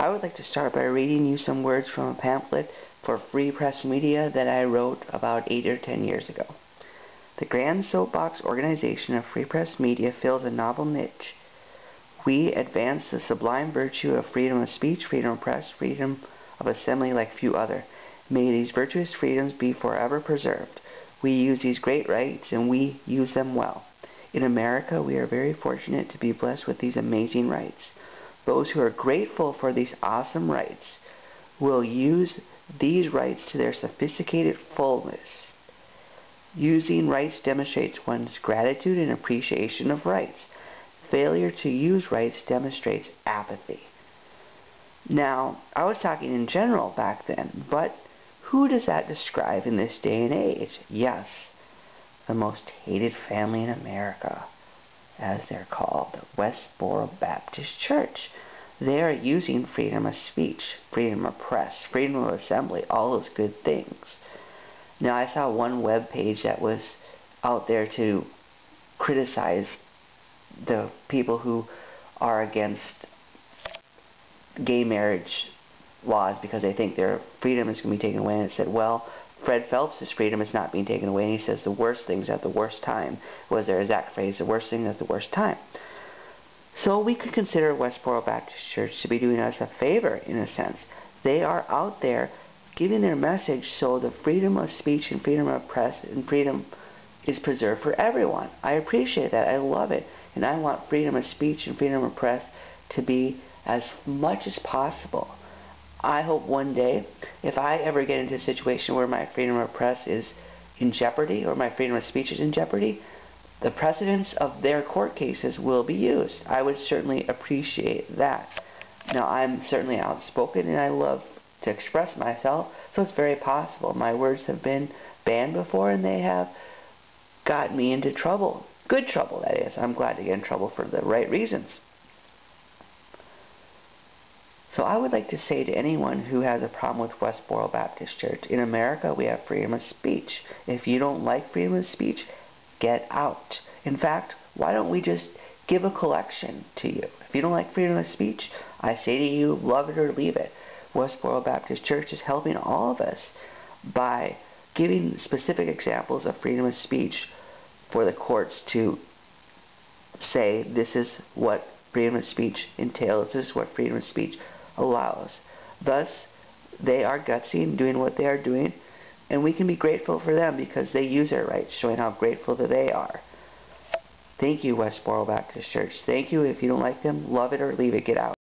I would like to start by reading you some words from a pamphlet for Free Press Media that I wrote about 8 or 10 years ago. The Grand Soapbox organization of Free Press Media fills a novel niche. We advance the sublime virtue of freedom of speech, freedom of press, freedom of assembly like few other. May these virtuous freedoms be forever preserved. We use these great rights and we use them well. In America, we are very fortunate to be blessed with these amazing rights. Those who are grateful for these awesome rights will use these rights to their sophisticated fullness. Using rights demonstrates one's gratitude and appreciation of rights. Failure to use rights demonstrates apathy. Now, I was talking in general back then, but who does that describe in this day and age? Yes, the most hated family in America as they're called, Westboro Baptist Church. They are using freedom of speech, freedom of press, freedom of assembly, all those good things. Now, I saw one web page that was out there to criticize the people who are against gay marriage laws because they think their freedom is going to be taken away. And it said, well, Fred Phelps' freedom is not being taken away, and he says the worst things at the worst time was their exact phrase, the worst thing at the worst time. So we could consider Westboro Baptist Church to be doing us a favor, in a sense. They are out there giving their message so the freedom of speech and freedom of press and freedom is preserved for everyone. I appreciate that. I love it. And I want freedom of speech and freedom of press to be as much as possible. I hope one day, if I ever get into a situation where my freedom of press is in jeopardy or my freedom of speech is in jeopardy, the precedents of their court cases will be used. I would certainly appreciate that. Now, I'm certainly outspoken and I love to express myself, so it's very possible. My words have been banned before and they have got me into trouble. Good trouble, that is. I'm glad to get in trouble for the right reasons. So I would like to say to anyone who has a problem with Westboro Baptist Church, in America we have freedom of speech. If you don't like freedom of speech, get out. In fact, why don't we just give a collection to you? If you don't like freedom of speech, I say to you, love it or leave it. Westboro Baptist Church is helping all of us by giving specific examples of freedom of speech for the courts to say this is what freedom of speech entails, this is what freedom of speech allows. Thus, they are gutsy in doing what they are doing, and we can be grateful for them because they use their rights, showing how grateful that they are. Thank you, Westboro Baptist Church. Thank you. If you don't like them, love it or leave it. Get out.